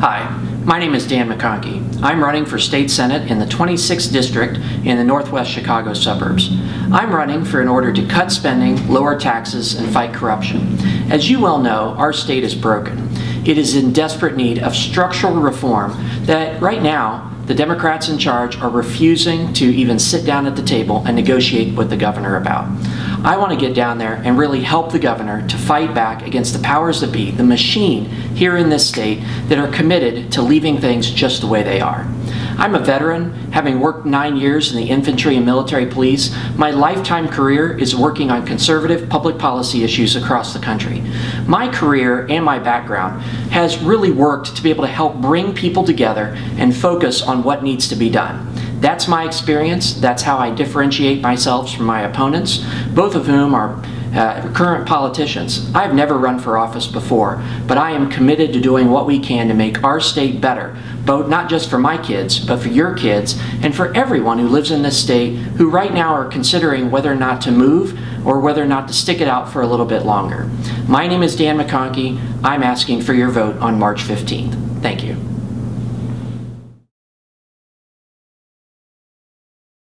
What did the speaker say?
Hi, my name is Dan McConchie. I'm running for state senate in the 26th district in the northwest Chicago suburbs. I'm running for an order to cut spending, lower taxes, and fight corruption. As you well know, our state is broken. It is in desperate need of structural reform that right now the Democrats in charge are refusing to even sit down at the table and negotiate with the governor about. I want to get down there and really help the governor to fight back against the powers that be, the machine here in this state that are committed to leaving things just the way they are. I'm a veteran, having worked nine years in the infantry and military police. My lifetime career is working on conservative public policy issues across the country. My career and my background has really worked to be able to help bring people together and focus on what needs to be done. That's my experience. That's how I differentiate myself from my opponents, both of whom are uh, current politicians. I've never run for office before, but I am committed to doing what we can to make our state better, both not just for my kids, but for your kids and for everyone who lives in this state who right now are considering whether or not to move or whether or not to stick it out for a little bit longer. My name is Dan McConchie. I'm asking for your vote on March 15th. Thank you.